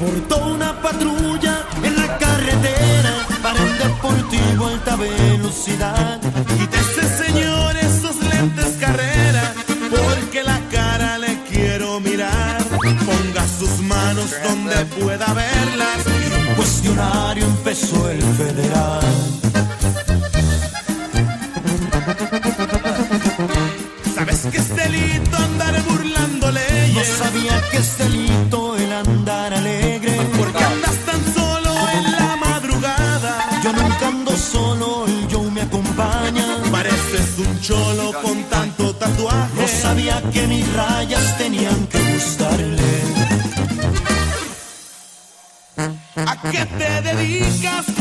una patrulla en la carretera para un deportivo alta velocidad. Quítese señor esos lentes carrera, porque la cara le quiero mirar. Ponga sus manos donde pueda verlas. Un cuestionario empezó el federal. ¿Sabes que es delito andar burlando No leyes? sabía que es delito me acompaña. Pareces un cholo con tanto tatuaje. No sabía que mis rayas tenían que gustarle. ¿A qué te dedicas?